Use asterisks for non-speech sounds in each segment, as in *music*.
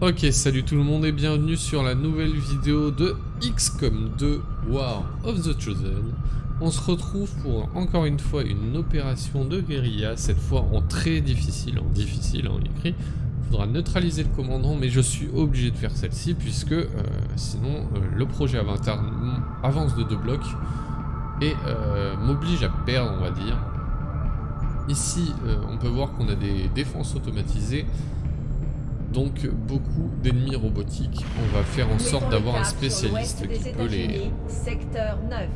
Ok, salut tout le monde et bienvenue sur la nouvelle vidéo de XCOM 2 War of the Chosen. On se retrouve pour encore une fois une opération de guérilla, cette fois en très difficile, en difficile en écrit. Il faudra neutraliser le commandant, mais je suis obligé de faire celle-ci puisque euh, sinon euh, le projet avance de deux blocs et euh, m'oblige à perdre, on va dire. Ici, on peut voir qu'on a des défenses automatisées donc beaucoup d'ennemis robotiques. On va faire en sorte d'avoir un spécialiste qui peut les... Secteur 9.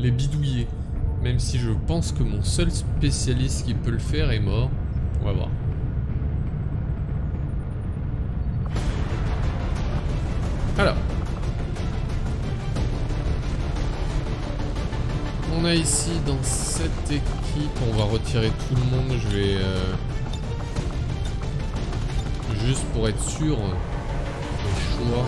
les bidouiller. Même si je pense que mon seul spécialiste qui peut le faire est mort. On va voir. Alors. On a ici dans cette équipe, on va retirer tout le monde, je vais... euh, juste pour être sûr des choix.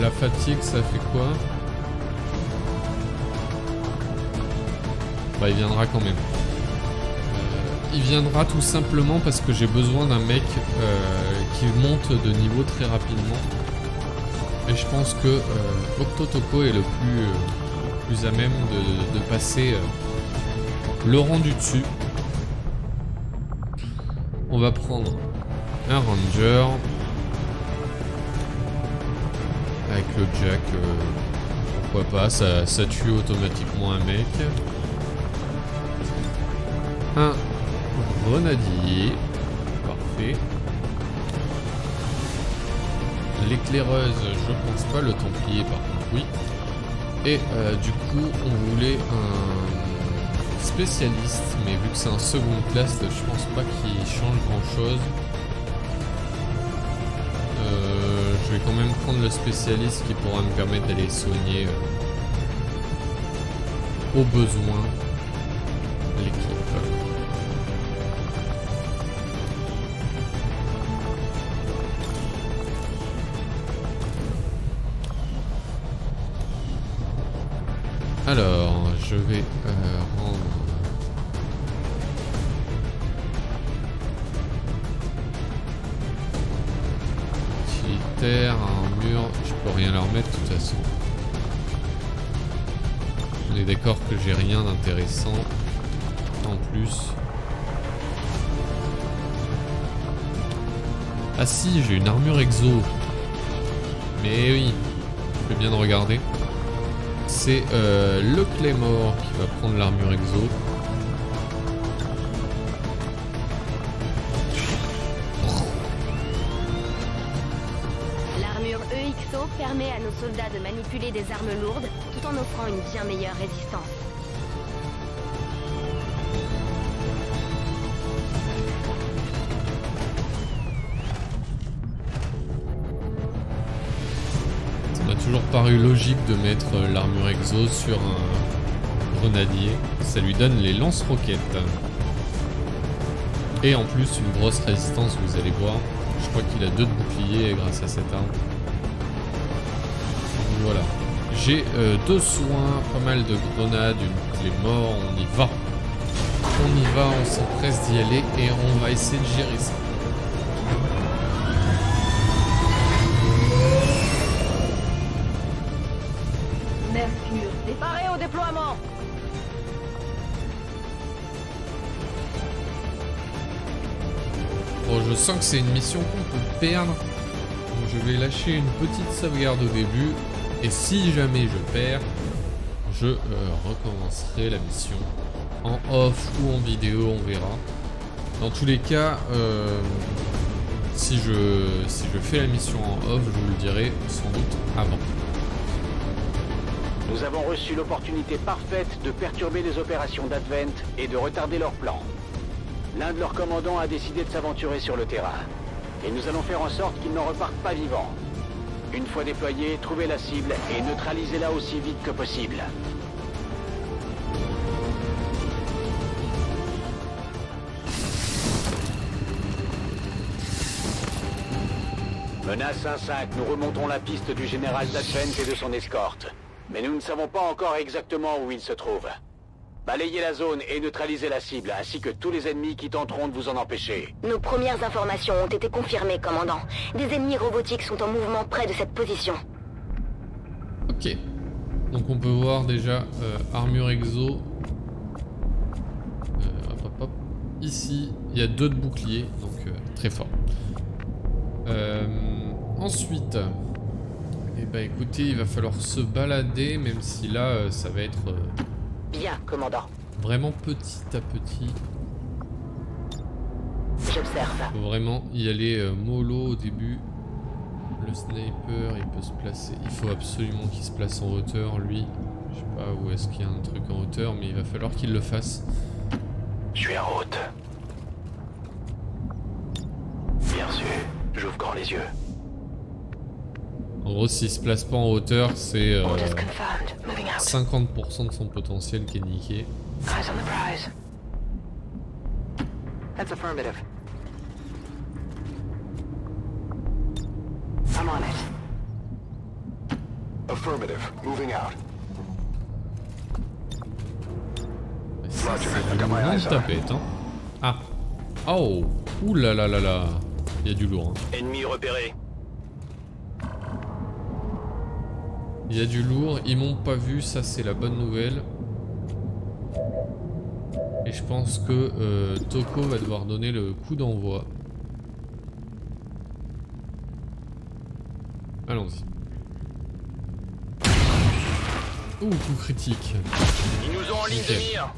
La fatigue, ça fait quoi? Bah, il viendra quand même. Euh, il viendra tout simplement parce que j'ai besoin d'un mec euh, qui monte de niveau très rapidement. Et je pense que euh, Octotoco est le plus, euh, plus à même de, passer euh, le rang du dessus. On va prendre un ranger. Avec le jack, euh, pourquoi pas, ça, ça tue automatiquement un mec. Un grenadier. Parfait. L'éclaireuse, je pense pas. Le templier, par contre, oui. Et euh, du coup, on voulait un spécialiste, mais vu que c'est un second classe, je pense pas qu'il change grand chose. Euh, je vais quand même prendre le spécialiste qui pourra me permettre d'aller soigner euh, au besoin l'équipe. On est d'accord que j'ai rien d'intéressant en plus. Ah si, j'ai une armure exo. Mais oui, je fais bien de regarder. C'est euh, le Claymore qui va prendre l'armure exo. Permet à nos soldats de manipuler des armes lourdes tout en offrant une bien meilleure résistance. Ça m'a toujours paru logique de mettre l'armure exo sur un grenadier. Ça lui donne les lance-roquettes. Et en plus une grosse résistance, vous allez voir. Je crois qu'il a deux de boucliers grâce à cette arme. J'ai euh, deux soins, pas mal de grenades, une clé mort, on y va. On y va, on s'empresse d'y aller et on va essayer de gérer ça. Mercure. Préparez au déploiement Bon, je sens que c'est une mission qu'on peut perdre. Donc je vais lâcher une petite sauvegarde au début. Et si jamais je perds, je euh, recommencerai la mission en off ou en vidéo, on verra. Dans tous les cas, euh, si, je, si je fais la mission en off, je vous le dirai sans doute avant. Nous avons reçu l'opportunité parfaite de perturber les opérations d'Advent et de retarder leurs plans. L'un de leurs commandants a décidé de s'aventurer sur le terrain. Et nous allons faire en sorte qu'ils n'en repartent pas vivants. Une fois déployés, trouvez la cible et neutralisez-la aussi vite que possible. Menace 1-5, nous remontons la piste du général d'Advent et de son escorte. mais nous ne savons pas encore exactement où il se trouve. Balayez la zone et neutralisez la cible, ainsi que tous les ennemis qui tenteront de vous en empêcher. Nos premières informations ont été confirmées, commandant. Des ennemis robotiques sont en mouvement près de cette position. Ok. Donc on peut voir déjà euh, armure exo. Euh, hop, hop, hop. Ici, il y a deux de boucliers, donc euh, très fort. Euh, ensuite, eh ben écoutez, il va falloir se balader, même si là, euh, ça va être euh, Bien, commandant. vraiment petit à petit. J'observe. Faut vraiment y aller euh, mollo au début. Le sniper, il peut se placer. Il faut absolument qu'il se place en hauteur, lui. Je sais pas où est-ce qu'il y a un truc en hauteur, mais il va falloir qu'il le fasse. Je suis en route. Bien sûr, j'ouvre grand les yeux. En gros, s'il se place pas en hauteur, c'est euh, Orders confirmed. Moving out. 50% de son potentiel qui est niqué. Affirmative. I'm on it. Affirmative. Moving out. Roger, I got my eyes tapette, hein. Ah. Oh. Ouh là là là là. Il y a du lourd. hein. Ennemi repéré. Il y a du lourd. Ils m'ont pas vu. Ça, c'est la bonne nouvelle. Et je pense que euh, Toko va devoir donner le coup d'envoi. Allons-y. Ouh, coup critique. Ils nous ont en ligne de mire.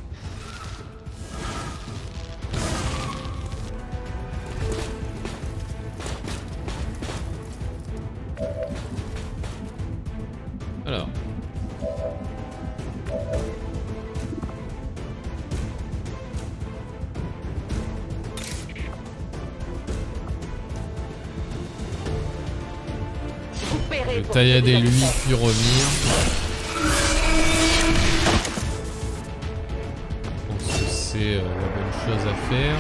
Ce que lui, puis revenir. Je pense que c'est euh, la bonne chose à faire.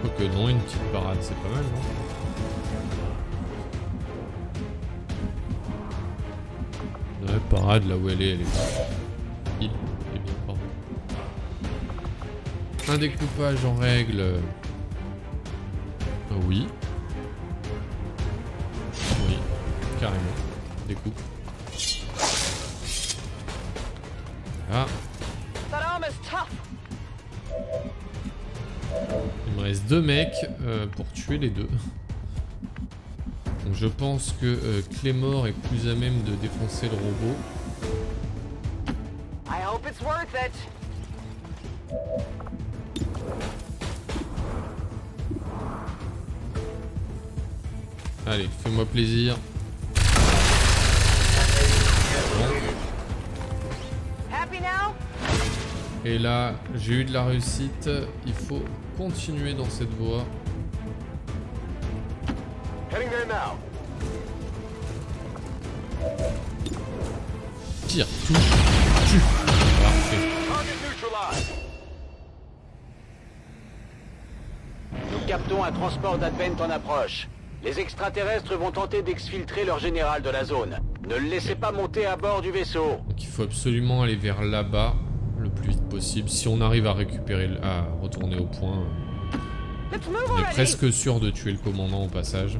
Quoique non, une petite parade, c'est pas mal, non parade là où elle est, elle est elle est bien pardon. Un découpage en règle. Reste deux mecs euh, pour tuer les deux. Donc je pense que euh, Clémor est plus à même de défoncer le robot. I hope it's worth it. Allez, fais-moi plaisir. Et là, j'ai eu de la réussite. Il faut continuer dans cette voie. Heading there now. Tire, touche, tue. Parfait. Nous captons un transport d'Advent en approche. Les extraterrestres vont tenter d'exfiltrer leur général de la zone. Ne le laissez pas monter à bord du vaisseau. Donc il faut absolument aller vers là-bas le plus vite possible. Si on arrive à récupérer, à retourner au point, euh, on est presque sûr de tuer le commandant au passage.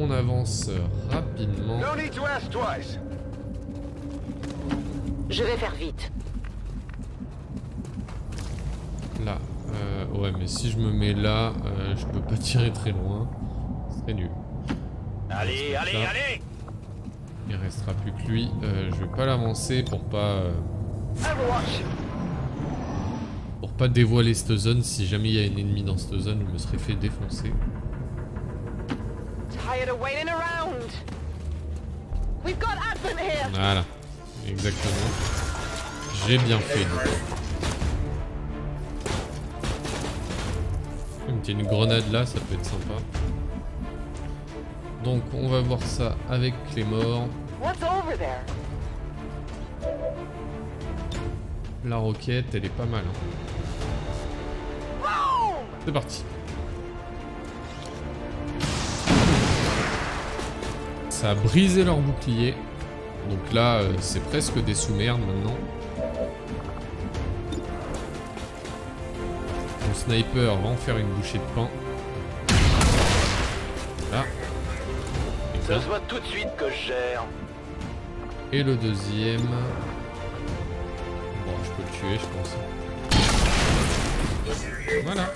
On avance rapidement. No need to ask twice. Je vais faire vite. Là. Euh, ouais, mais si je me mets là, euh, je peux pas tirer très loin. Ce serait nul. Allez, allez, allez Il restera plus que lui. Euh, je vais pas l'avancer pour pas euh, pour pas dévoiler cette zone. Si jamais il y a un ennemi dans cette zone, je me serais fait défoncer. Tired of waiting around. We've got Advent here. Voilà. Exactement. J'ai bien fait. Une petite grenade là, ça peut être sympa. Donc on va voir ça avec over there? la roquette, elle est pas mal. hein. C'est parti. Ça a brisé leur bouclier. Donc là, euh, c'est presque des sous-merdes maintenant. Sniper va en faire une bouchée de pain. Là. Et Ça se voit tout de suite que je gère. Et le deuxième. Bon, je peux le tuer, je pense. Voilà.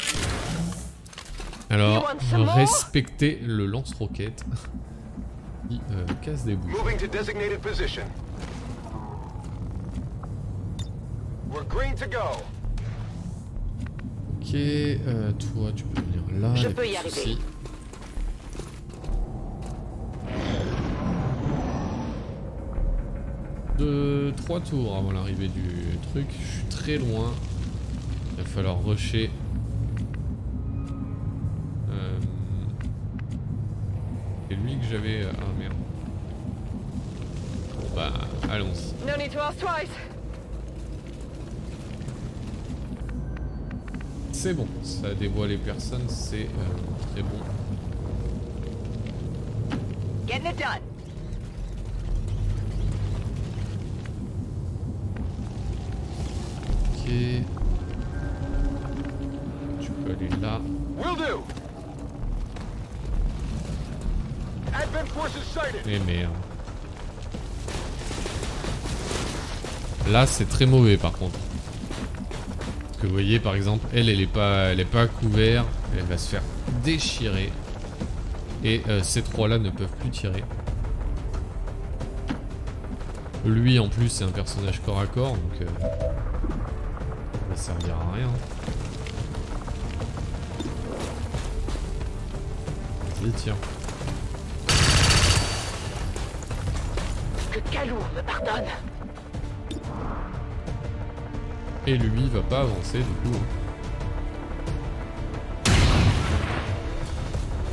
Alors, respectez le lance-roquette. qui euh, casse des bouches. We're green to go. Ok, euh, toi, tu peux venir là. Je peux y arriver. Deux, trois tours avant l'arrivée du truc. Je suis très loin. Il va falloir rusher. Euh, C'est lui que j'avais. Ah merde. Bon bah, allons-y. No C'est bon, ça dévoile les personnes, c'est euh, très bon. Getting it done. Ok. Tu peux aller là. Will do. Advent forces sighted. Mais merde. Là, c'est très mauvais par contre. Vous voyez, par exemple, elle, elle est pas, elle est pas à couvert. Elle va se faire déchirer. Et euh, ces trois-là ne peuvent plus tirer. Lui, en plus, c'est un personnage corps à corps, donc euh, ça va servir à rien. Vas-y. Que Kalou me pardonne. Et lui va pas avancer du coup.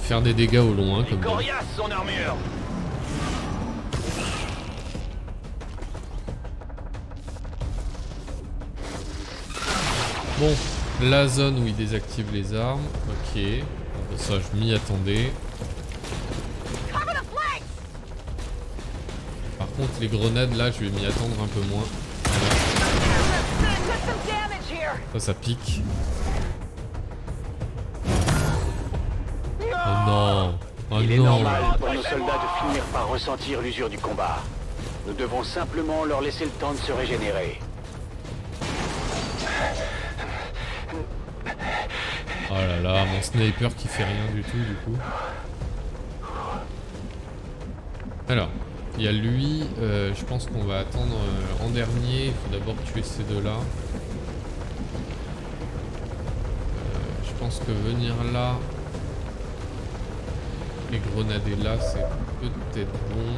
Faire des dégâts au loin comme. Coriace son armure. Bon, la zone où il désactive les armes. Ok. Bah, ça je m'y attendais. Par contre les grenades là je vais m'y attendre un peu moins. Ça ça pique. Oh non. Oh Il est non. normal pour nos soldats de finir par ressentir l'usure du combat. Nous devons simplement leur laisser le temps de se régénérer. Oh là là, mon sniper qui fait rien du tout du coup. Alors, il y a lui, euh, je pense qu'on va attendre euh, en dernier, il faut d'abord tuer ces deux-là. Euh, pense que venir là et grenader là, c'est peut-être bon.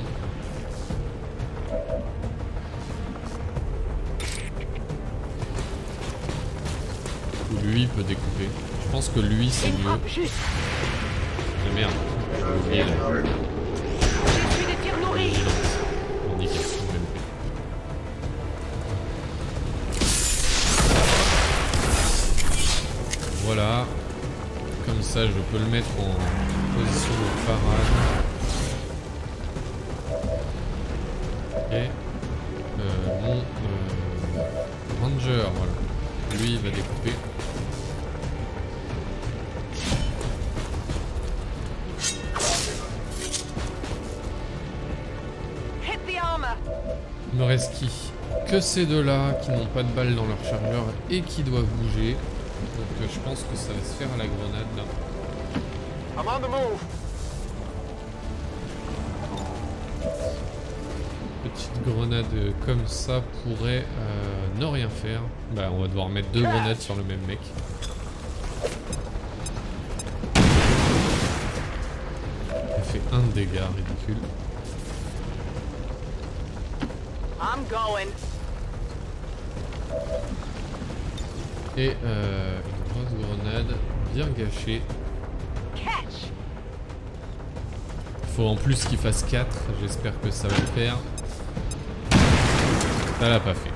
Ou lui peut découper. Je pense que lui c'est mieux. frappe juste. Ah merde, j'ai oublié Je. Handicap, même. Voilà. Comme ça, je peux le mettre en position de parade. Ok. Euh, mon euh, ranger, voilà. Lui, il va découper. Il me reste qui? Que ces deux-là qui n'ont pas de balles dans leur chargeur et qui doivent bouger. Donc euh, je pense que ça va se faire à la grenade là. I'm on the move. Petite grenade euh, comme ça pourrait euh, ne rien faire. Bah on va devoir mettre deux grenades sur le même mec. Elle fait un dégât ridicule. I'm going. Et euh, une grosse grenade bien gâchée. Faut en plus qu'il fasse 4, j'espère que ça va le faire. Ça l'a pas fait.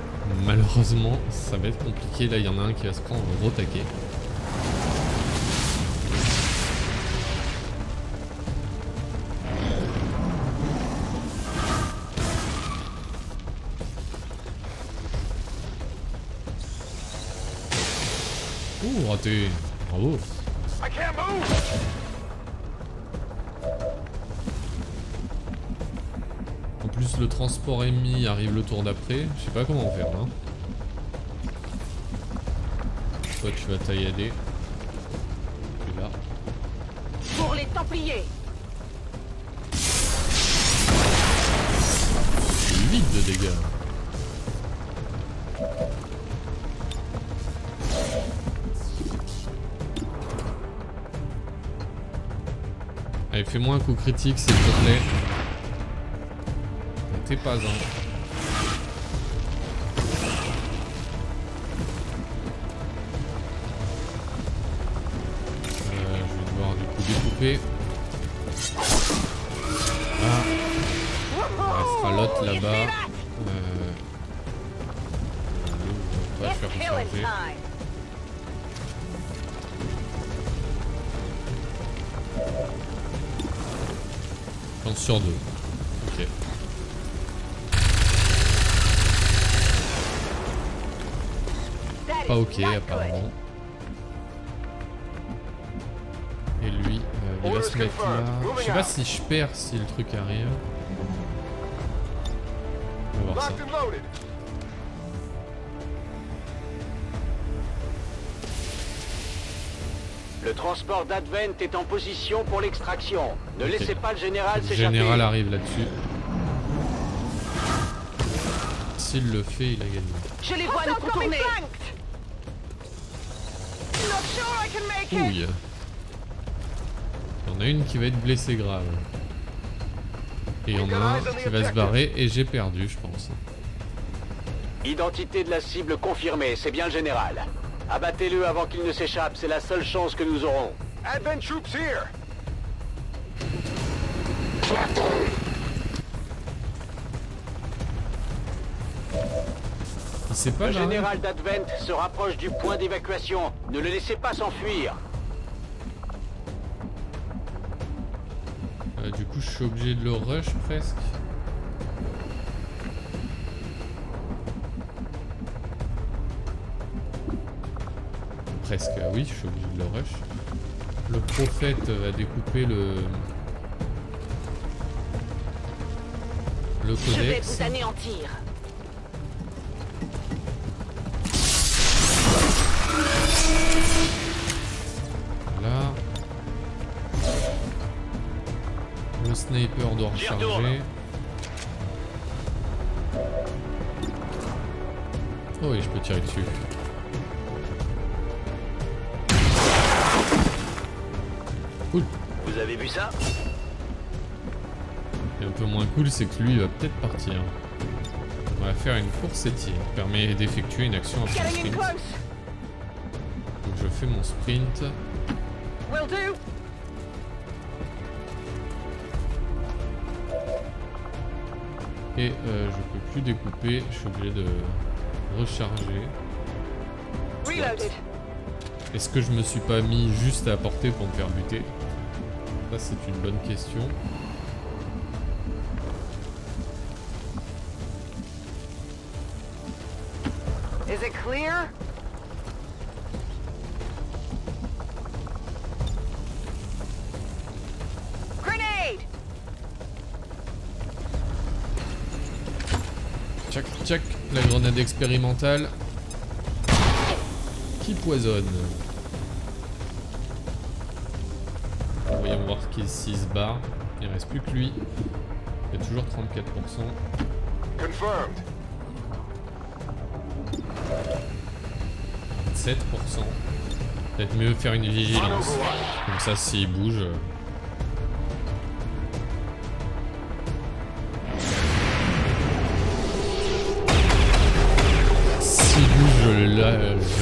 Malheureusement, ça va être compliqué. Là, il y en a un qui va se prendre un gros taquet. Move! En plus, le transport ennemi arrive le tour d'après. Je sais pas comment faire là. Toi, tu vas taillader. Tu es là. Pour les Templiers 8 de dégâts. Allez, fais-moi un coup critique s'il te plaît. T'es pas un. Je vais devoir du coup découper. Ah. Il restera l'autre là-bas. Euh... On va. Sur deux. Ok. Pas ok apparemment. Et lui, euh, il va se mettre là. Je sais pas si je perds si le truc arrive. On va voir ça. Le transport d'Advent est en position pour l'extraction. Ne laissez pas le général Le s'échapper. général arrive là-dessus. S'il le fait, il a gagné. Je les vois nous contourner. Ouille. Il y en a une qui va être blessée grave. Et il y en a un qui va se barrer et j'ai perdu, je pense. Identité de la cible confirmée, c'est bien le général. Abattez-le avant qu'il ne s'échappe, c'est la seule chance que nous aurons. Advent troops here. Pas Le barré. général d'Advent se rapproche du point d'évacuation. Ne le laissez pas s'enfuir. Euh, du coup, je suis obligé de le rush presque. Presque, oui, je suis obligé de le rush. Le prophète va découper le. Le Je vais codex. vous anéantir. Là. Le sniper doit recharger. Oh oui, je peux tirer dessus. Cool. Vous avez vu ça? Peu moins cool, c'est que lui il va peut-être partir. On va faire une course tir. Permet d'effectuer une action après sprint. Donc je fais mon sprint. Et euh, je peux plus découper, je suis obligé de recharger. Est-ce que je me suis pas mis juste à portée pour me faire buter? Ça c'est une bonne question. Expérimentale. Qui poisonne Voyons voir qui s'il se barre. Il reste plus que lui. Il y a toujours 34%. Confirmed. 7%. Peut-être mieux faire une vigilance. Comme ça, s'il bouge.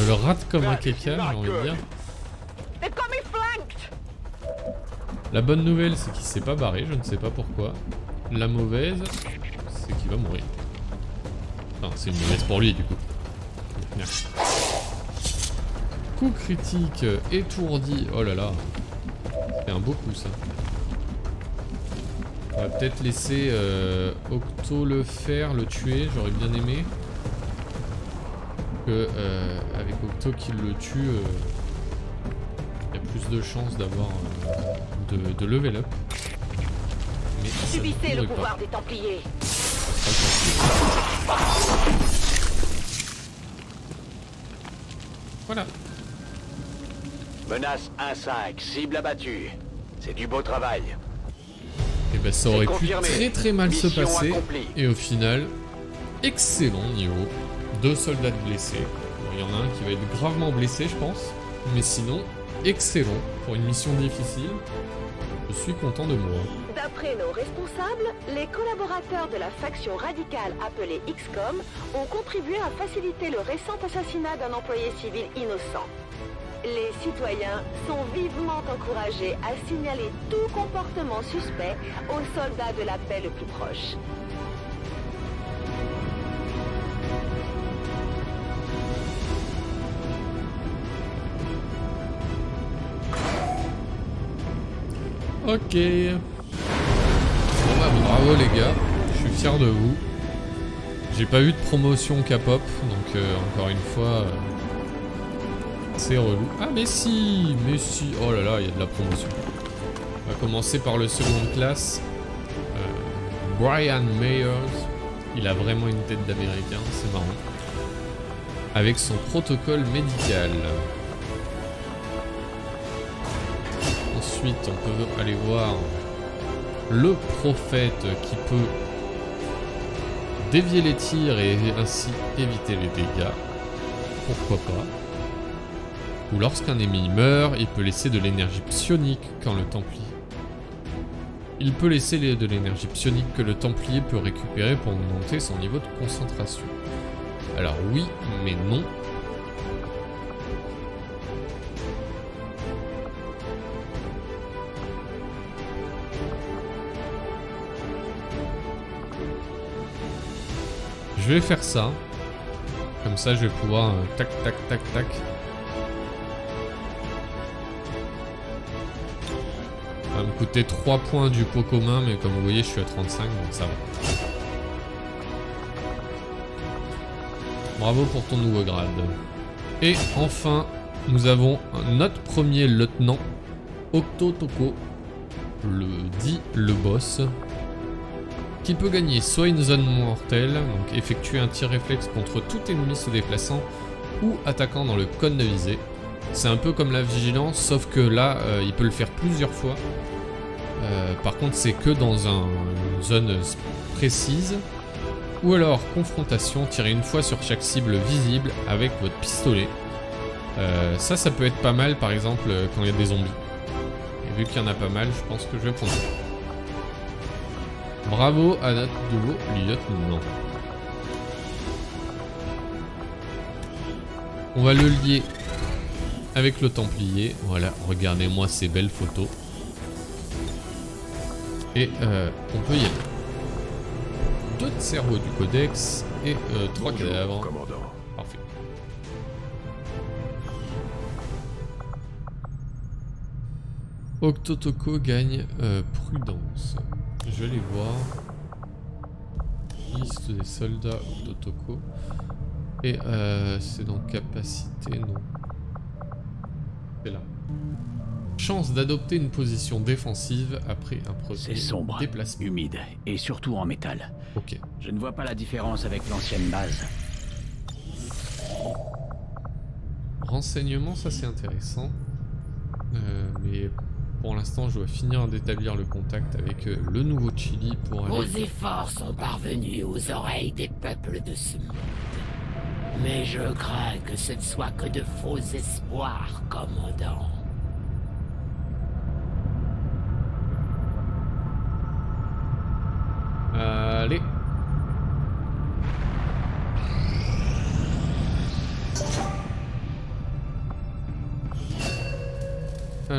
Je le rate comme un caca, j'ai envie de dire. La bonne nouvelle, c'est qu'il s'est pas barré, je ne sais pas pourquoi. La mauvaise, c'est qu'il va mourir. Enfin, c'est une mauvaise pour lui, du coup. Coup critique, étourdi. Oh là là. C'est un beau coup, ça. On va peut-être laisser euh, Octo le faire, le tuer. J'aurais bien aimé. Que, euh, avec Octo qui le tue, euh, il y a plus de chances d'avoir euh, de, de level up. Mais Subissez le pas. pouvoir des Templiers. Voilà. Menace 1-5, cible abattue. C'est du beau travail. Et ben ça aurait pu très très mal se passer. accomplie. Et au final, excellent niveau. Deux soldats blessés. Il y en a un qui va être gravement blessé, je pense. Mais sinon, excellent pour une mission difficile. Je suis content de moi. D'après nos responsables, les collaborateurs de la faction radicale appelée XCOM ont contribué à faciliter le récent assassinat d'un employé civil innocent. Les citoyens sont vivement encouragés à signaler tout comportement suspect aux soldats de la paix le plus proche. Ok. Bravo les gars, je suis fier de vous. J'ai pas eu de promotion K-pop, donc euh, encore une fois, euh, c'est relou. Ah mais si, mais si, oh là là, il y a de la promotion. On va commencer par le second classe. Euh, Brian Mayers, il a vraiment une tête d'américain, c'est marrant. Avec son protocole médical. Ensuite, on peut aller voir le prophète qui peut dévier les tirs et ainsi éviter les dégâts. Pourquoi pas? Ou lorsqu'un ennemi meurt, il peut laisser de l'énergie psionique quand le Templier. Il peut laisser de l'énergie psionique que le Templier peut récupérer pour monter son niveau de concentration. Alors oui, mais non. Je vais faire ça. Comme ça, je vais pouvoir euh, tac tac tac tac. Ça va me coûter 3 points du pot commun, mais comme vous voyez, je suis à 35, donc ça va. Bravo pour ton nouveau grade. Et enfin, nous avons notre premier lieutenant, Octo Toko, le dit le boss, qui peut gagner soit une zone mortelle, donc effectuer un tir réflexe contre tout ennemi se déplaçant ou attaquant dans le cône de visée. C'est un peu comme la vigilance, sauf que là, euh, il peut le faire plusieurs fois. Euh, par contre, c'est que dans un- une zone précise. Ou alors, confrontation, tirer une fois sur chaque cible visible avec votre pistolet. Euh, ça, ça peut être pas mal, par exemple, quand il y a des zombies. Et vu qu'il y en a pas mal, je pense que je vais prendre. Bravo à notre nouveau lieutenant. On va le lier avec le Templier. Voilà, regardez-moi ces belles photos. Et euh, on peut y aller. Deux cerveaux du codex et euh, trois cadavres. commandant. Parfait. Octotoko gagne euh, prudence. Je vais les voir. Liste des soldats Octotoko. Et euh, c'est dans capacité, non. C'est là. Chance d'adopter une position défensive après un premier C'est sombre, déplacement. humide et surtout en métal. Ok. Je ne vois pas la différence avec l'ancienne base. Renseignement, ça c'est intéressant. Euh, mais pour l'instant, je dois finir d'établir le contact avec euh, le nouveau Chili pour Vos aller. efforts sont parvenus aux oreilles des peuples de ce monde. Mais je crains que ce ne soit que de faux espoirs, commandant.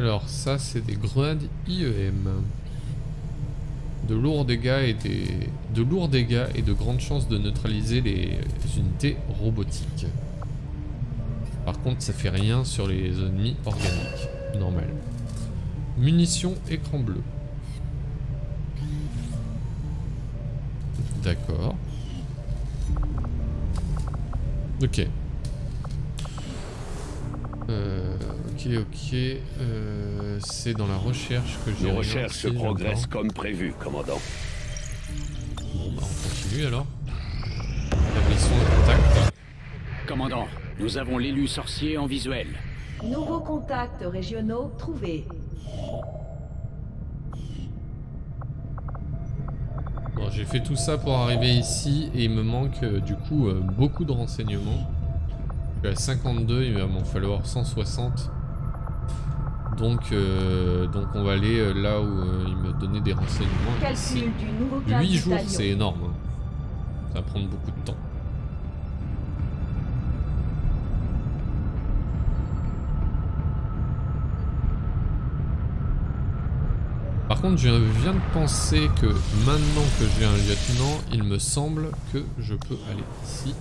Alors, ça c'est des grenades IEM. De lourds dégâts et des... de lourds dégâts et de grandes chances de neutraliser les unités robotiques. Par contre, ça fait rien sur les ennemis organiques. Normal. Munitions écran bleu. D'accord. Ok. Euh, ok, ok. Euh, c'est dans la recherche que j'ai Nos rien recherches progressent comme prévu, commandant. Bon, bah, on continue alors. Établissons le contact. Commandant, nous avons l'élu sorcier en visuel. Nouveaux contacts régionaux trouvés. Bon, j'ai fait tout ça pour arriver ici et il me manque euh, du coup euh, beaucoup de renseignements. Je suis à 52, il va m'en falloir 160. Donc, euh, donc on va aller euh, là où euh, il me donnait des renseignements. ici. Calcul du nouveau cas 8 du jours, c'est énorme. hein. Ça va prendre beaucoup de temps. Par contre, je viens de penser que maintenant que j'ai un lieutenant, il me semble que je peux aller ici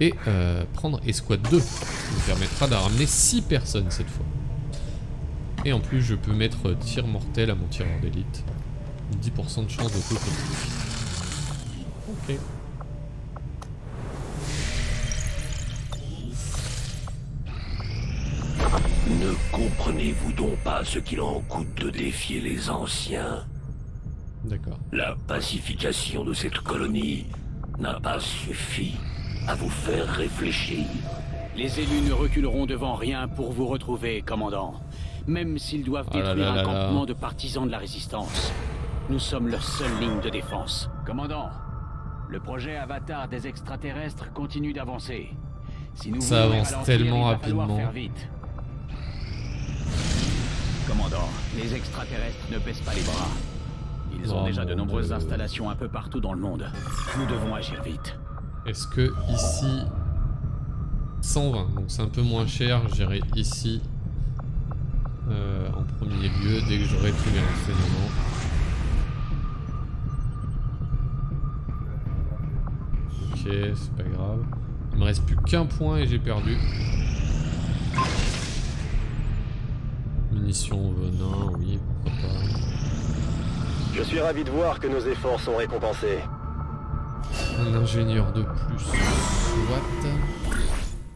et euh, prendre escouade 2. Ce qui me permettra de ramener 6 personnes cette fois. Et en plus, je peux mettre tir mortel à mon tireur d'élite. 10% de chance de coup critique. Ok. Ne comprenez-vous donc pas ce qu'il en coûte de défier les anciens? D'accord. La pacification de cette colonie n'a pas suffi à vous faire réfléchir. Les élus ne reculeront devant rien pour vous retrouver, commandant. Même s'ils doivent Ah détruire là un là là. campement de partisans de la résistance. Nous sommes leur seule ligne de défense. Commandant, le projet Avatar des extraterrestres continue d'avancer. Si nous Ça avance tellement rapidement. faire vite. Commandant, les extraterrestres ne baissent pas les bras. Ils ont Oh déjà de nombreuses Dieu. installations un peu partout dans le monde. Nous devons agir vite. Est-ce que ici 120, donc c'est un peu moins cher, j'irai ici euh, en premier lieu dès que j'aurai tous les renseignements. Ok, c'est pas grave. Il me reste plus qu'un point et j'ai perdu. Munitions, venin, oui, pourquoi pas. Je suis ravi de voir que nos efforts sont récompensés. Un ingénieur de plus. What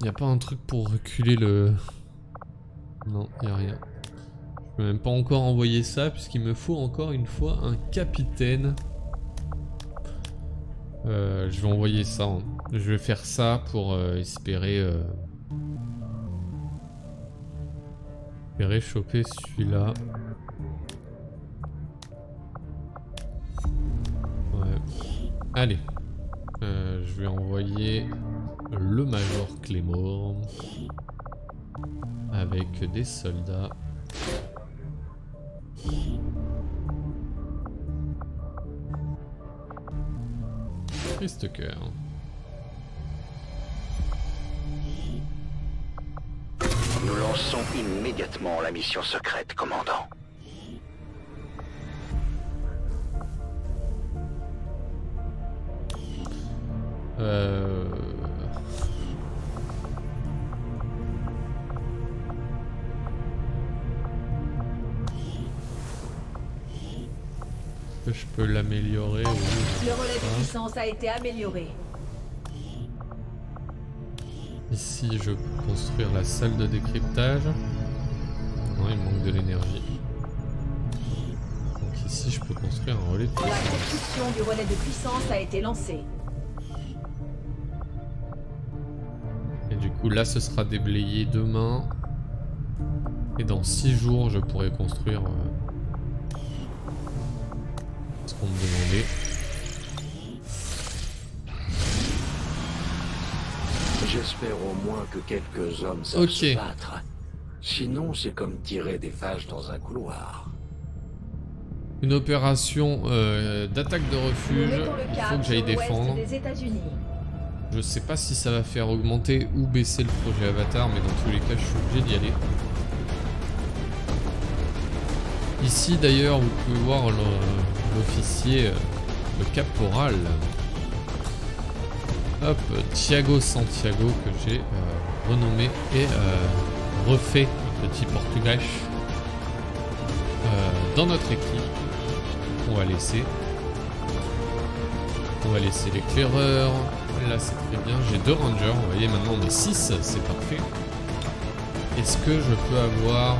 Y a pas un truc pour reculer le... Non, y a rien. Je peux même pas encore envoyer ça puisqu'il me faut encore une fois un capitaine. Euh, je vais envoyer ça. hein. Je vais faire ça pour euh, espérer... euh, Espérer choper celui-là. Ouais. Allez. Euh, je vais envoyer le Major Clémore avec des soldats. Triste cœur. Nous lançons immédiatement la mission secrète, commandant. Euh... que je peux l'améliorer oui. Le relais de puissance a été amélioré. Ici, je peux construire la salle de décryptage. Non, il manque de l'énergie. Donc ici, je peux construire un relais de La puissance. construction du relais de puissance a été lancée. Et du coup, là, ce sera déblayé demain. Et dans 6 jours, je pourrai construire euh, me demandait. J'espère au moins que quelques hommes savent se battre. Sinon, c'est comme tirer des vaches dans un couloir. Une opération euh, d'attaque de refuge. Il faut que j'aille défendre. des. Je sais pas si ça va faire augmenter ou baisser le projet Avatar, mais dans tous les cas, je suis obligé d'y aller. Ici, d'ailleurs, vous pouvez voir le- l'officier, euh, le caporal. Hop, Thiago Santiago que j'ai euh, renommé et euh, refait, petit portugais, dans notre équipe. On va laisser. On va laisser l'éclaireur. Là c'est très bien. J'ai deux rangers. Vous voyez maintenant on est 6, c'est parfait. Est-ce que je peux avoir...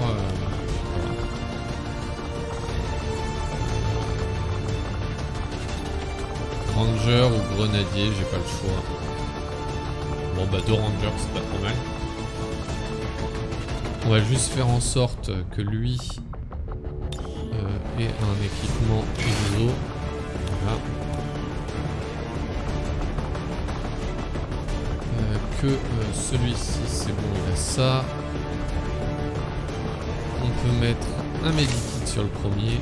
Ranger ou grenadier, j'ai pas le choix. Bon bah deux rangers c'est pas trop mal. On va juste faire en sorte que lui euh, ait un équipement ISO. Voilà. Euh, que euh, celui-ci c'est bon il a ça. On peut mettre un medikit sur le premier.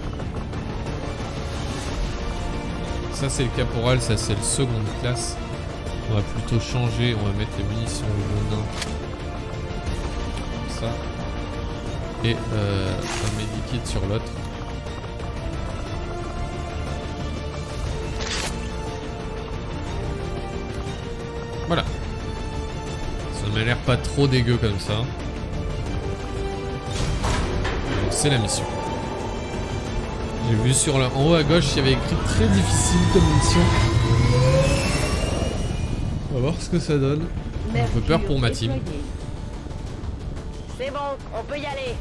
Ça c'est le caporal, ça c'est le seconde classe. On va plutôt changer, on va mettre les munitions au venin. Comme ça. Et euh, un medikit sur l'autre. Voilà. Ça m'a l'air pas trop dégueu comme ça. C'est la mission. J'ai vu sur le... en haut à gauche, il y avait écrit très difficile comme mission. On va voir ce que ça donne. Un peu peur pour ma team. C'est bon, on peut y aller.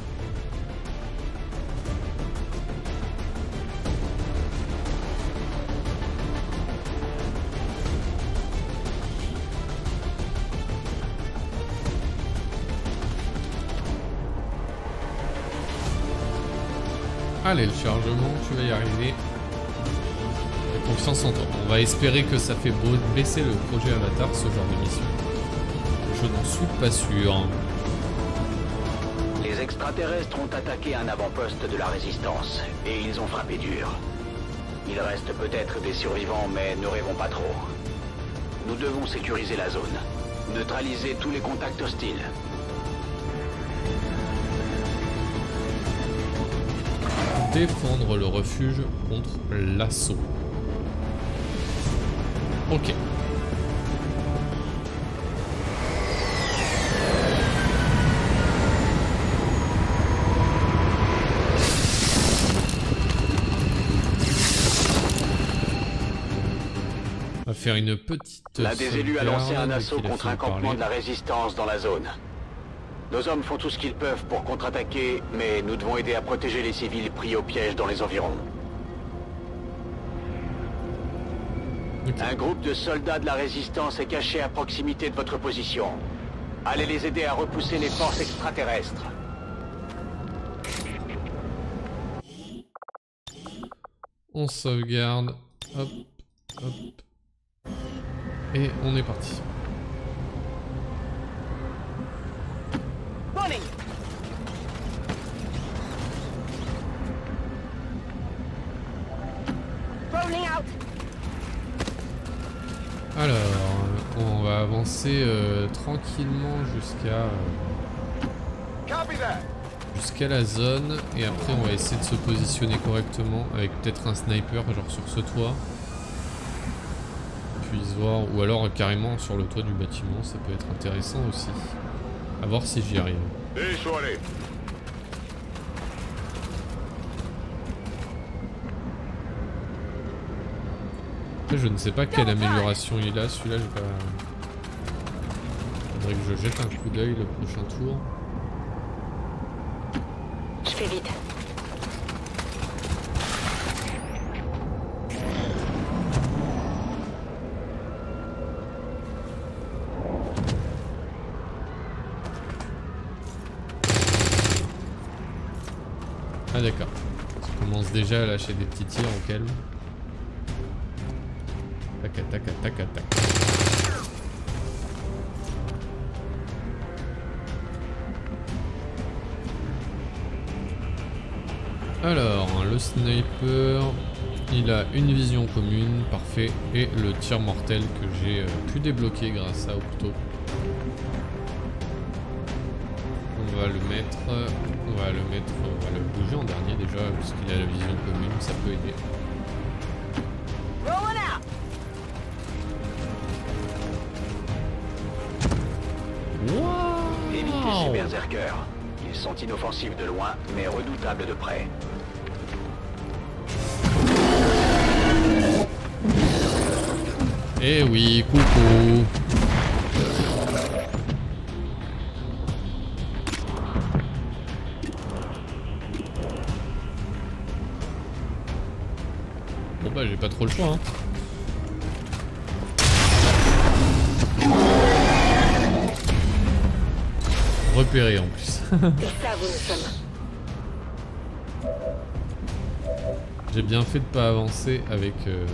Allez, le chargement, tu vas y arriver. Confiance en toi. On va espérer que ça fait baisser le projet Avatar, ce genre de mission. Je n'en suis pas sûr. Les extraterrestres ont attaqué un avant-poste de la résistance et ils ont frappé dur. Il reste peut-être des survivants, mais ne rêvons pas trop. Nous devons sécuriser la zone. Neutraliser tous les contacts hostiles. Défendre le refuge contre l'assaut. Ok. On va faire une petite. L'un des élus a lancé un assaut contre un campement de la résistance dans la zone. Nos hommes font tout ce qu'ils peuvent pour contre-attaquer, mais nous devons aider à protéger les civils pris au piège dans les environs. Un groupe de soldats de la résistance est caché à proximité de votre position. Allez les aider à repousser les forces extraterrestres. On sauvegarde. Hop, hop. Et on est parti. Warning! Rolling out! Alors, on va avancer euh, tranquillement jusqu'à euh, jusqu'à la zone et après on va essayer de se positionner correctement avec peut-être un sniper genre sur ce toit. Puis se voir ou alors carrément sur le toit du bâtiment, ça peut être intéressant aussi. À voir si j'y arrive. Après, je ne sais pas quelle amélioration il a, celui-là j'ai pas. Faudrait que je jette un coup d'œil le prochain tour. Je fais vite. Ah d'accord. Ça commence déjà à lâcher des petits tirs au calme. Tac, tac, tac, tac, tac. Alors, le sniper, il a une vision commune, parfait, et le tir mortel que j'ai euh, pu débloquer grâce à au le mettre, euh, on va le bouger en dernier déjà, puisqu'il a la vision commune, ça peut aider. Évitez ces berserkers. Ils sont inoffensifs de loin, mais redoutables de près. Eh oui, coucou bah j'ai pas trop le choix hein. Repéré en plus. *laughs* J'ai bien fait de pas avancer avec, euh,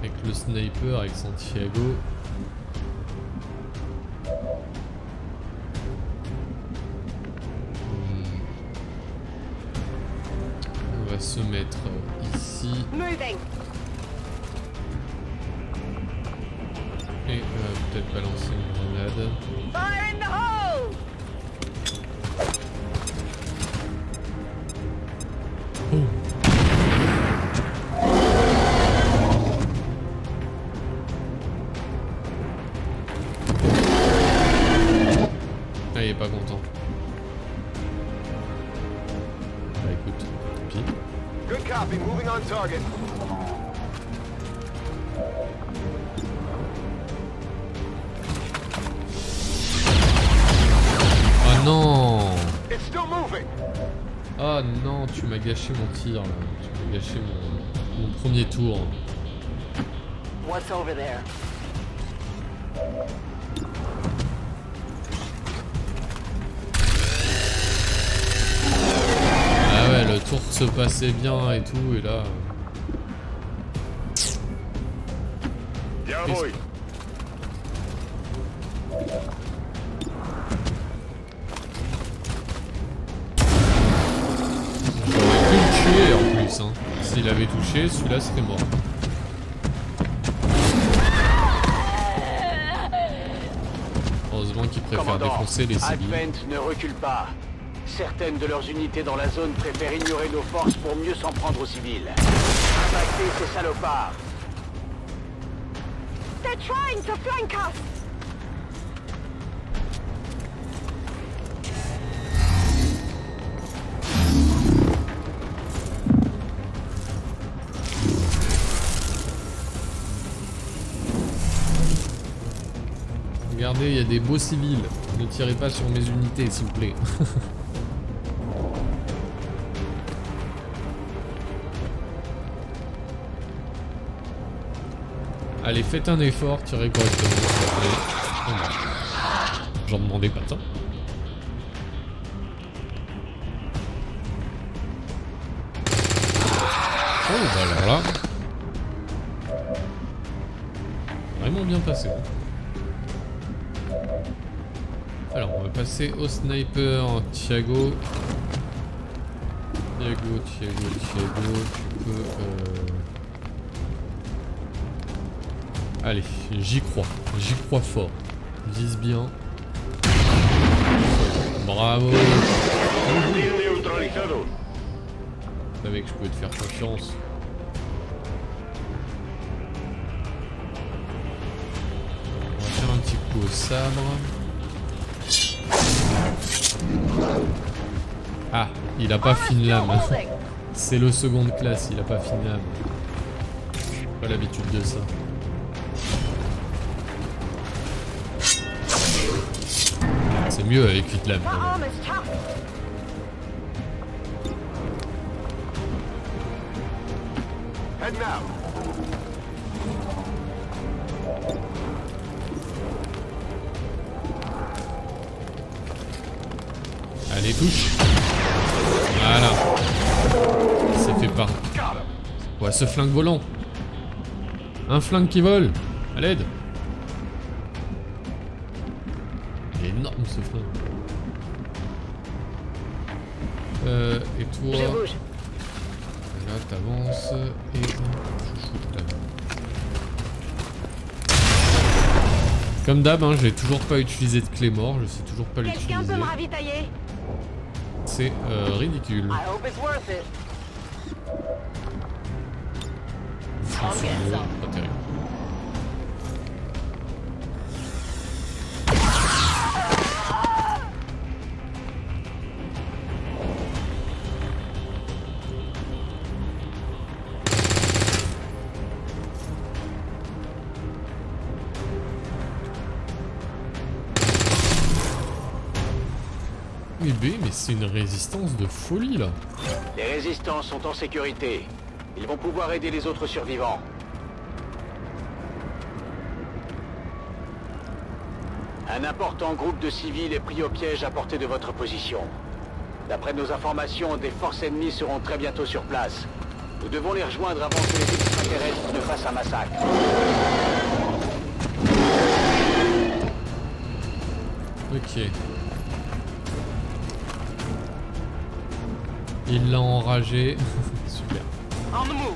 avec le sniper, avec Santiago. Gâché mon tir là. Gâché mon, mon premier tour. What's over there? Ah ouais, le tour se passait bien et tout, et là... Yeah, serait mort. Heureusement qu'il préfère Commandant, défoncer les civils. Advent ne recule pas. Certaines de leurs unités dans la zone préfèrent ignorer nos forces pour mieux s'en prendre aux civils. Impactez ces salopards. They're trying to flank us! Il y a des beaux civils. Ne tirez pas sur mes unités, s'il vous plaît. *laughs* Allez, faites un effort, tirez correctement. Oh. J'en demandais pas tant. Oh, bah alors là. Vraiment bien passé. hein. Passer au sniper Thiago. Thiago, Thiago, Thiago, tu peux... euh, Allez, j'y crois. J'y crois fort. Vise bien. Bravo. Je savais que je pouvais te faire confiance. On va faire un petit coup au sabre. Ah, il a pas fine lame. C'est le seconde classe, il a pas fine lame. Pas l'habitude de ça. C'est mieux avec 8 lames. Allez, touche. Voilà. C'est fait par... Ouais, ce flingue volant. Un flingue qui vole. À l'aide. Il est énorme ce flingue. Euh, et toi... Je bouge. Là, t'avances et... Je shoot là. Comme d'hab, hein, j'ai toujours pas utilisé de clé mort, je sais toujours pas Quelqu'un l'utiliser. peut me ravitailler? C'est euh, ridicule. I hope it's c'est une résistance de folie là. Les résistants sont en sécurité. Ils vont pouvoir aider les autres survivants. Un important groupe de civils est pris au piège à portée de votre position. D'après nos informations, des forces ennemies seront très bientôt sur place. Nous devons les rejoindre avant que les extraterrestres ne fassent un massacre. Ok. Il l'a enragé. *laughs* Super. On the move.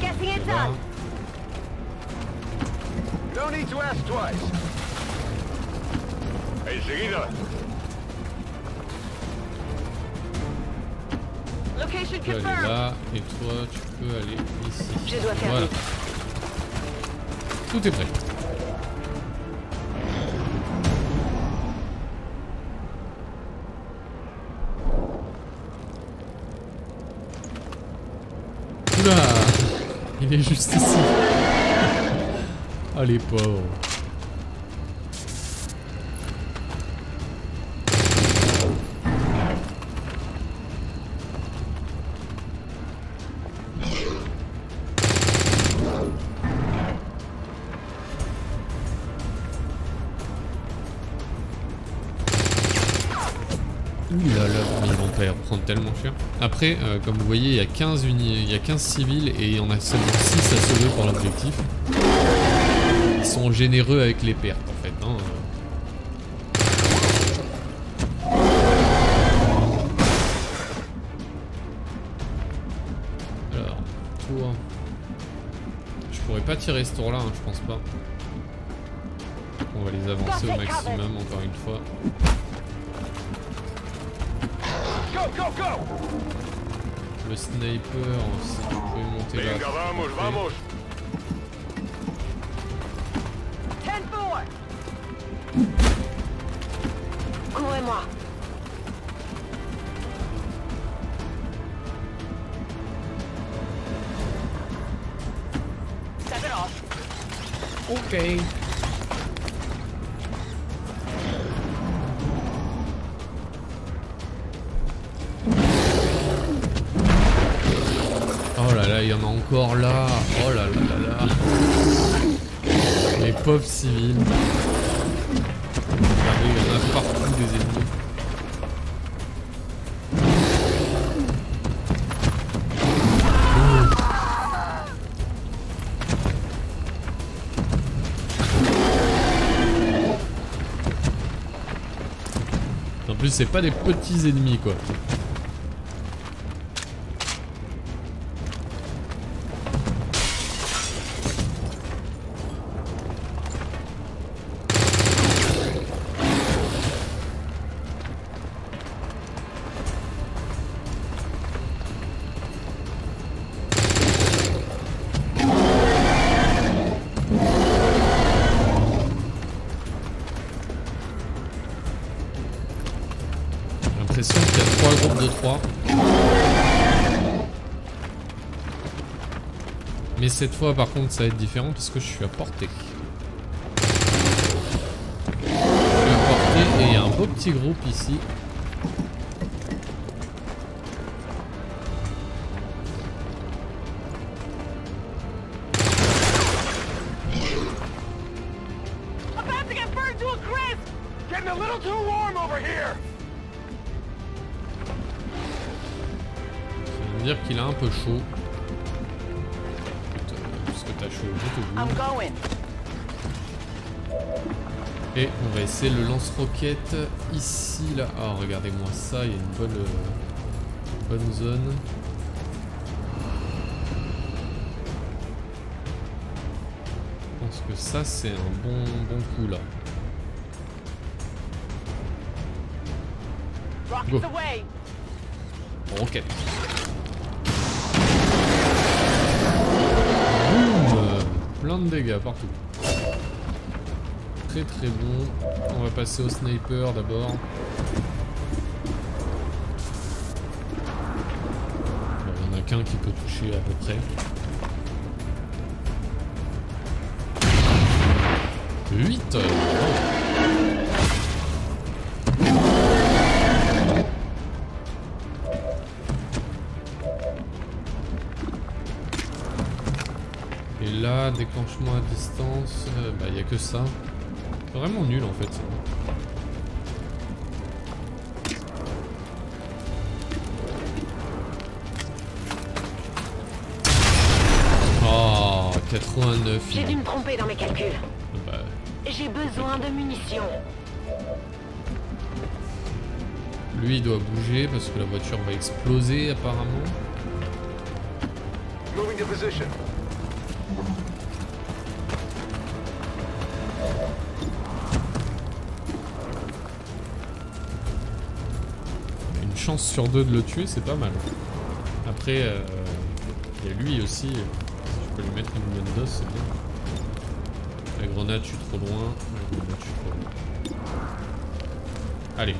Casting it Là. done. No need to ask twice. Enseguida. Location Tu peux aller confirmed. là, et toi, tu peux aller ici. Je dois faire Voilà. Tout est prêt. Il est juste ici. Ah les pauvres. Après, euh, comme vous voyez, il y a 15 uni- il y a 15 civils et il y en a seulement 6 à sauver pour l'objectif. Ils sont généreux avec les pertes en fait. hein. Alors, toi. Je pourrais pas tirer ce tour là, je pense pas. On va les avancer au maximum encore une fois. Go, go, go! Le sniper, si tu pouvais monter là. Regardez, il y en a partout des ennemis. En plus, c'est pas des petits ennemis quoi. Cette fois par contre ça va être différent parce que je suis à portée. Je suis à portée et il y a un beau petit groupe ici. Essayer le lance-roquette ici, là. Ah, regardez-moi ça, il y a une bonne, euh, bonne zone. Je pense que ça, c'est un bon, bon coup, là. Go. away. Roquette. Boum Plein de dégâts partout. Très très bon. On va passer au sniper d'abord. Il y en a qu'un qui peut toucher à peu près. 8 Et là, déclenchement à distance, euh, bah il a que ça. C'est Vraiment nul en fait. ça. Oh, 89. J'ai dû me tromper dans mes calculs. Bah, J'ai besoin de munitions. lui il doit bouger parce que la voiture va exploser apparemment. Moving to position. Chance sur deux de le tuer, c'est pas mal. Après, euh, il y a lui aussi. Si je peux lui mettre une bonne dose, c'est bien. La grenade, je suis trop loin. La grenade, je suis trop loin. Allez.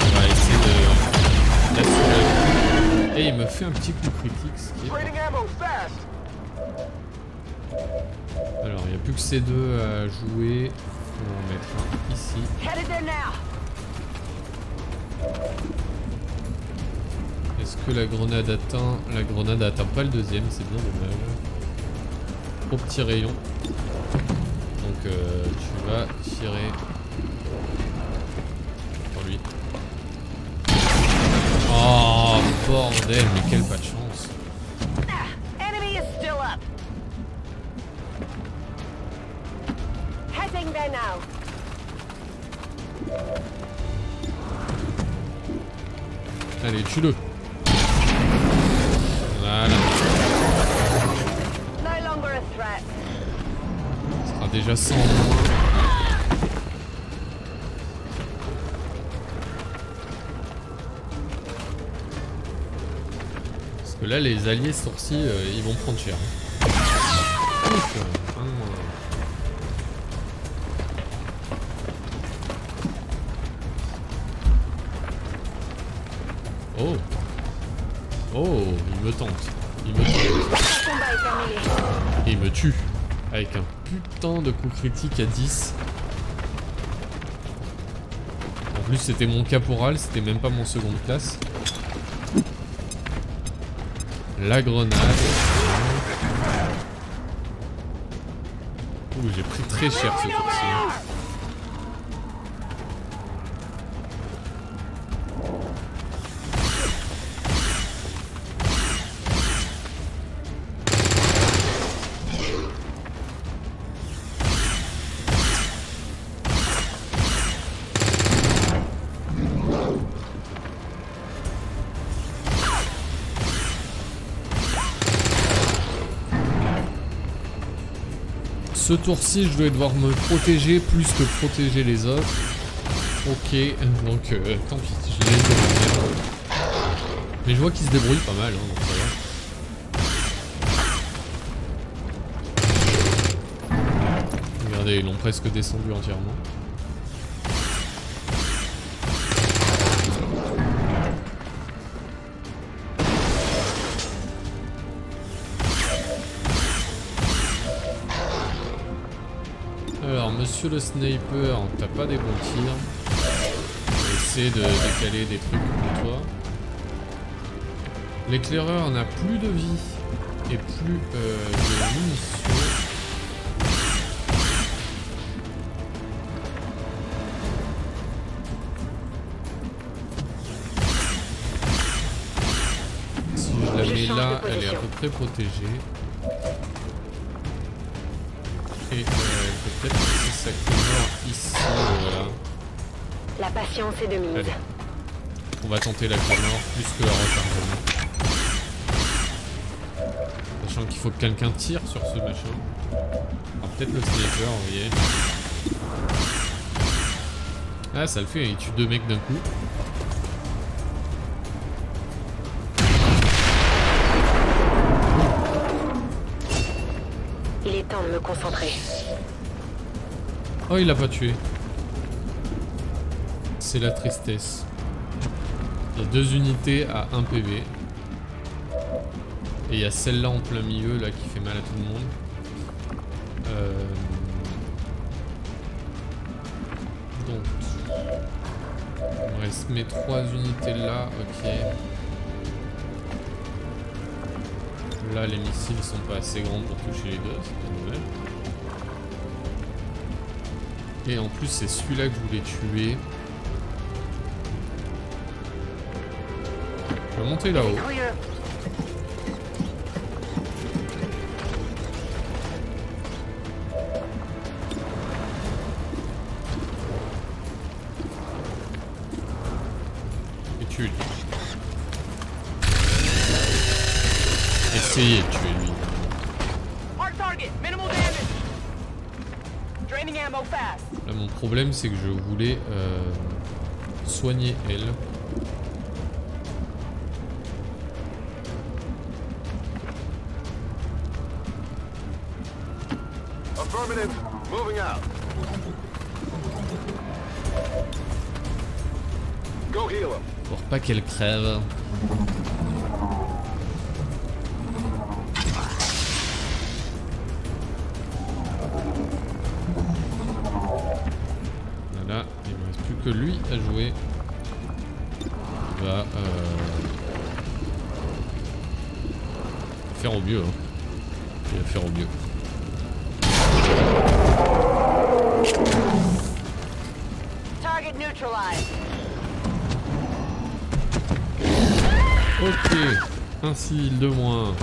On va essayer de l'assurer. Et il me fait un petit coup critique, ce qui est. Alors, il n'y a plus que ces deux à jouer. On va en mettre un ici. Que la grenade atteint La grenade atteint pas le deuxième, c'est bien dommage. Trop petit rayon. Donc euh, tu vas tirer sur lui. Oh bordel, mais quel pas de chance. Enemy is still up. Heading there now. Allez, tue-le. Voilà, ce sera déjà 100 en moins. Parce que là, les alliés sorciers, euh, ils vont prendre cher. Ouf, Avec un putain de coup critique à 10. En plus c'était mon caporal, c'était même pas mon seconde classe. La grenade. Ouh, j'ai pris très cher ce tour-ci. Ce tour-ci, je vais devoir me protéger plus que protéger les autres. Ok, donc euh, tant pis, je les débrouille. Mais je vois qu'ils se débrouillent pas mal, hein, donc va. Regardez, ils l'ont presque descendu entièrement. Alors, monsieur le sniper, t'as pas des bons tirs. Essaie de décaler des trucs pour toi. L'éclaireur n'a plus de vie et plus euh, de munitions. Si je la mets là, elle est à peu près protégée. Et ici, voilà. La patience est de mise. Allez. On va tenter la mort plus que la rechargement. Sachant qu'il faut que quelqu'un tire sur ce machin. Alors peut-être le sniper, vous voyez. Ah ça le fait, il tue deux mecs d'un coup. Il est temps de me concentrer. Oh, il l'a pas tué. C'est la tristesse. Il y a deux unités à 1 PV. Et il y a celle-là en plein milieu, là, qui fait mal à tout le monde. Euh... Donc... On reste mes trois unités là, ok. Là, les missiles sont pas assez grands pour toucher les deux, c'est pas nouvelle. Et en plus, c'est celui-là que je voulais tuer. Je vais monter là-haut. Là, mon problème, c'est que je voulais euh, soigner elle. Affirmative. Moving out. Go heal him. Pour pas qu'elle crève. À jouer. Va euh, faire au mieux. hein. Il va faire au mieux. Target neutralized. Ok, un civil de moins.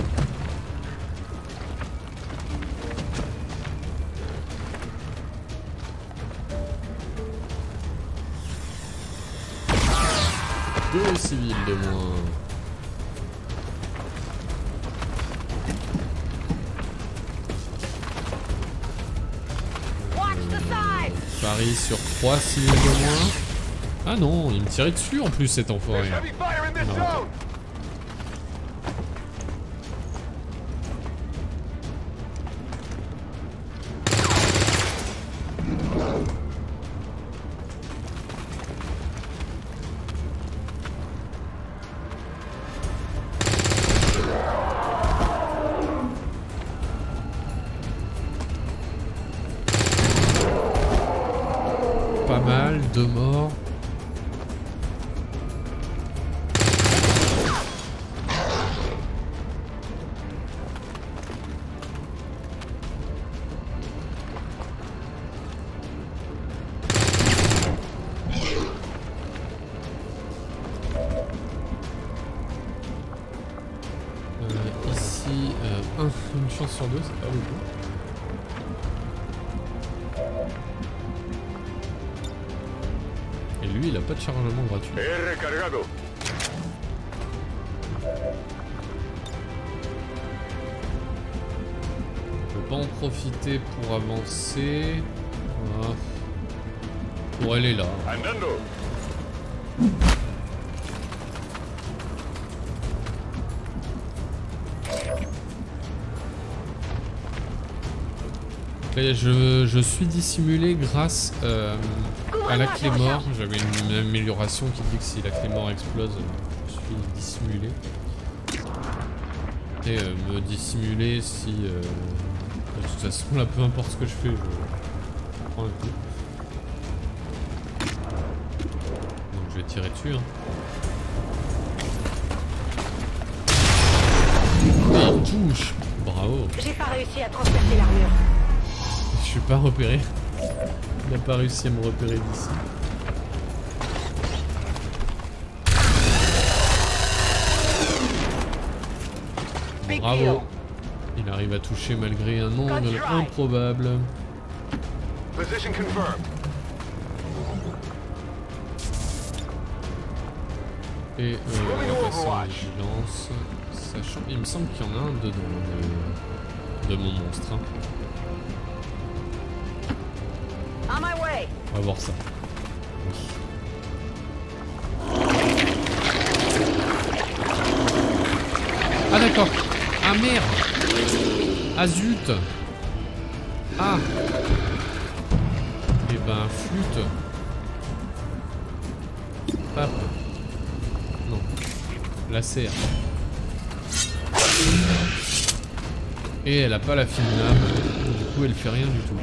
Ah non, il me tirait dessus en plus cet enfoiré. Sur deux, c'est pas beaucoup. Et lui, il a pas de chargement gratuit. Je peux pas en profiter pour avancer. Voilà. Pour aller là. Andando. Je, suis dissimulé grâce euh, à la clé mort. J'avais une amélioration qui dit que si la clé mort explose, je suis dissimulé. Et euh, me dissimuler si... euh, de toute façon, là, peu importe ce que je fais, je prends un coup. Donc je vais tirer dessus. Hein. Touche Bravo J'ai pas réussi à transpercer l'armure. Je suis pas repéré. Il a pas réussi à me repérer d'ici. Bravo. Il arrive à toucher malgré un angle improbable. Position confirmed. Et euh, on va passer en vigilance. Sachant, il me semble qu'il y en a un dedans de, de mon monstre. hein. On va voir ça. Ah d'accord. Ah merde. Ah zut. Ah. Et ben flûte. Hop. Non. La serre. Et elle a pas la fine lame. Du coup elle fait rien du tout.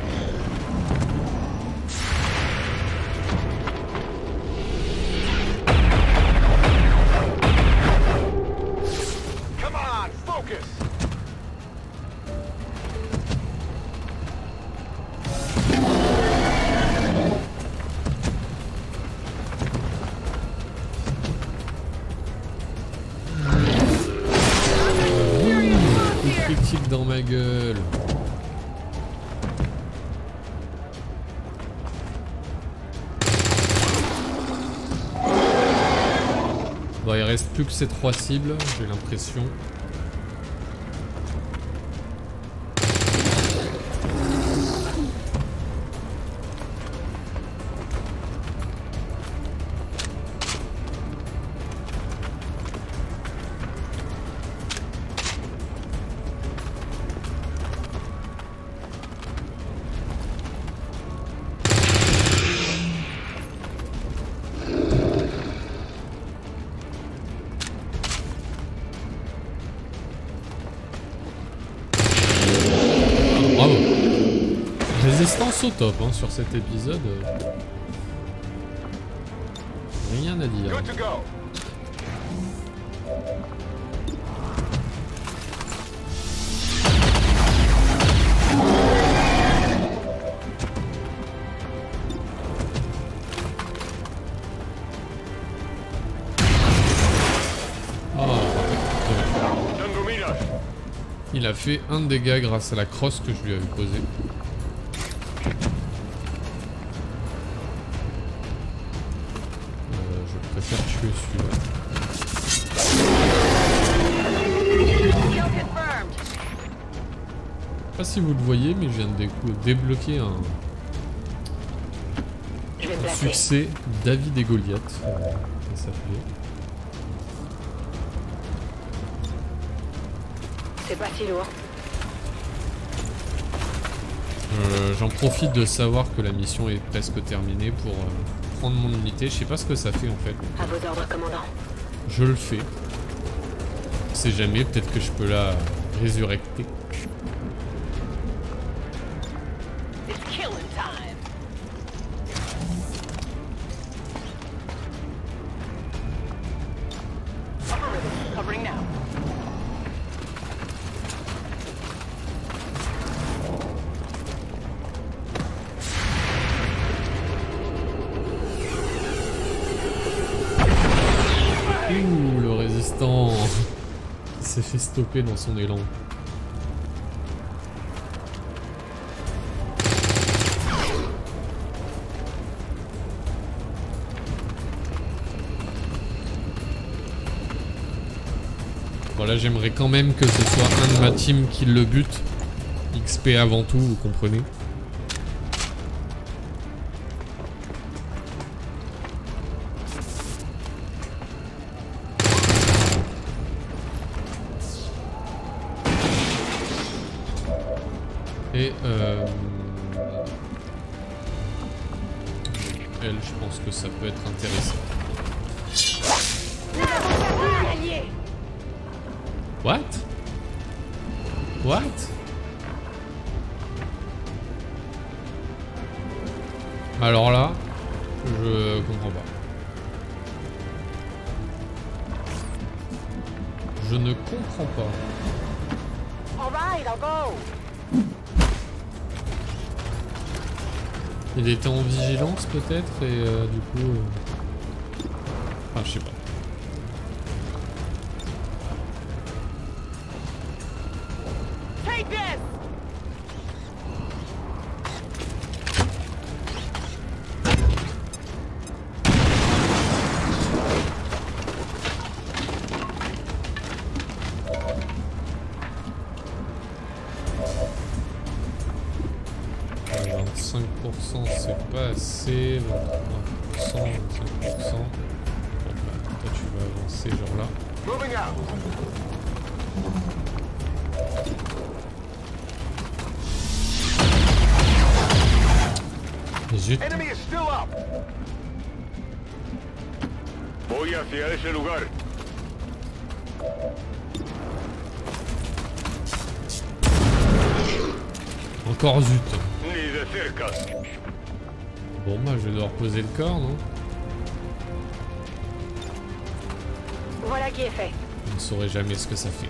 Plus que ces trois cibles, j'ai l'impression. Top hein, sur cet épisode. Rien à dire. Miras. Il a fait un dégât grâce à la crosse que je lui avais posée. Tuer celui-là. Je sais pas si vous le voyez, mais je viens de débloquer un succès David et Goliath. ça s'appelait. C'est pas si lourd. Euh, J'en profite de savoir que la mission est presque terminée pour euh, prendre mon unité. Je sais pas ce que ça fait en fait. À vos ordres, commandant. Je le fais. On sait jamais, peut-être que je peux la résurrecter. Stopper dans son élan. Voilà, j'aimerais quand même que ce soit un de ma team qui le bute. XP avant tout, vous comprenez. Intéressant. What? What? Alors là, je comprends pas. Je ne comprends pas. Il était en vigilance peut-être et euh, du coup... euh, Enfin, hacia ese lugar. encore zut. Ni de cerca. Bon bah je vais devoir poser le corps, non? Voilà qui est fait. On ne saurait jamais ce que ça fait.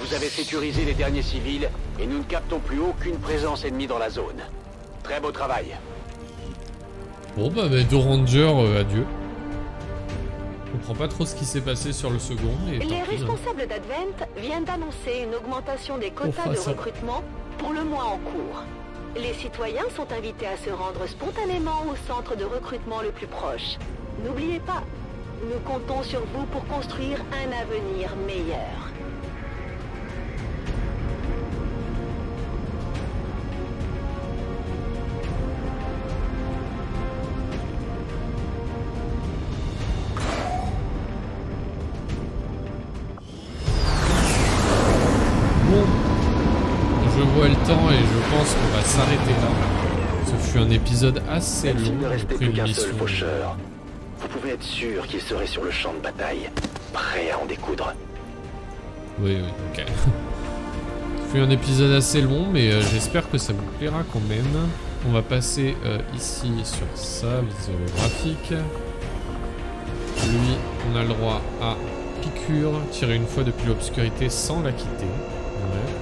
vous avez sécurisé les derniers civils et nous ne captons plus aucune présence ennemie dans la zone. Très beau travail. Bon bah, bah deux rangers, euh, adieu. Je comprends pas trop ce qui s'est passé sur le second. Les hein. responsables d'Advent viennent d'annoncer une augmentation des quotas de recrutement pour le mois en cours. Les citoyens sont invités à se rendre spontanément au centre de recrutement le plus proche. N'oubliez pas, nous comptons sur vous pour construire un avenir meilleur. Épisode assez long ne restait plus qu'un seul faucheur, vous pouvez être sûr qu'il serait sur le champ de bataille, prêt à en découdre. Oui, oui, ok. *laughs* Fut un épisode assez long, mais euh, j'espère que ça vous plaira quand même. On va passer euh, ici sur ça, graphique. Lui, on a le droit à piqûre, tirer une fois depuis l'obscurité sans la quitter. Ouais.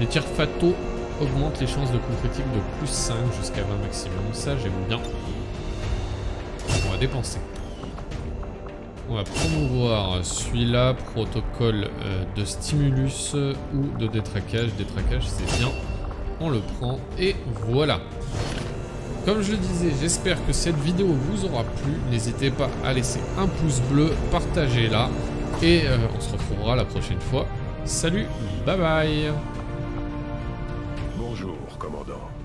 Les tirs fataux augmentent les chances de coup critique de plus 5 jusqu'à 20 maximum. Ça, j'aime bien. On va dépenser. On va promouvoir celui-là, protocole euh, de stimulus euh, ou de détraquage. Détraquage, c'est bien. On le prend et voilà. Comme je le disais, j'espère que cette vidéo vous aura plu. N'hésitez pas à laisser un pouce bleu, partagez-la et euh, on se retrouvera la prochaine fois. Salut, bye bye commandant.